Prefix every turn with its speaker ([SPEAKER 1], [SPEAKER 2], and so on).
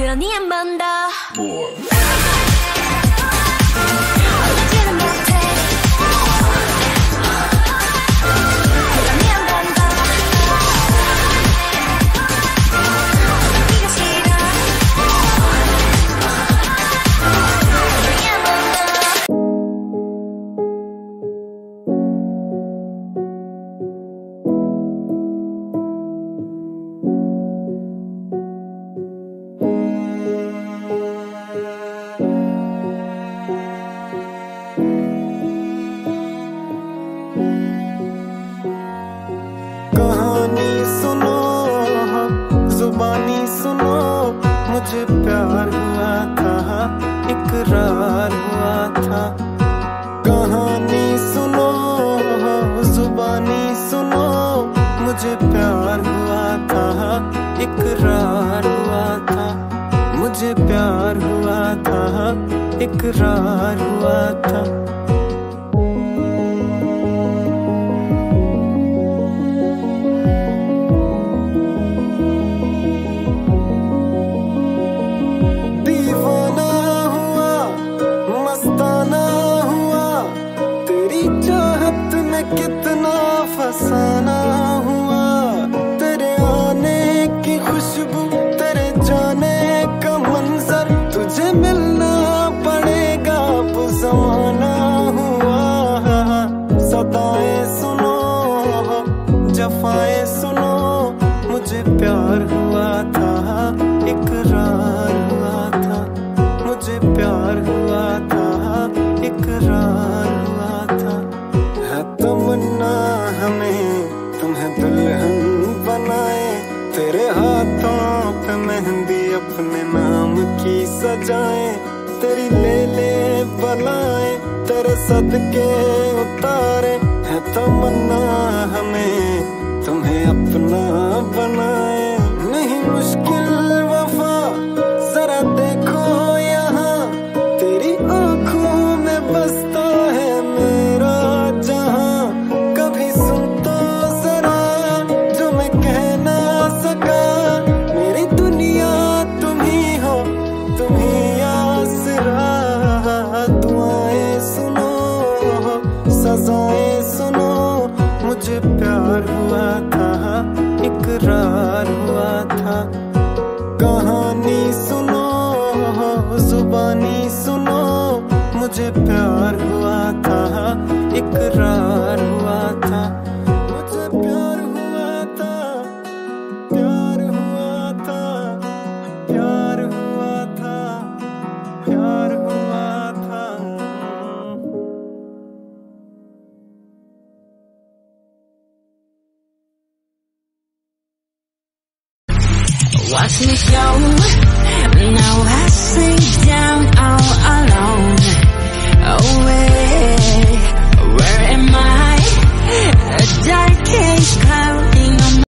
[SPEAKER 1] 그러니 한 번 더.
[SPEAKER 2] इकरार हुआ था। मुझे प्यार हुआ था। इकरार हुआ था। कितना फसाना मुझे प्यार हुआ था, इकरार हुआ था। मुझे प्यार हुआ था, इकरार हुआ था। है तमन्ना हमें, तुम्हें दुल्हन बनाए। तेरे हाथों पे मेहंदी अपने नाम की सजाए। तेरी ले ले बलाए तेरे सदके उतारे। है इकरार हुआ था। कहानी सुनो जुबानी सुनो मुझे प्यार हुआ था। इकरार
[SPEAKER 1] Watch me go. Now I sink down.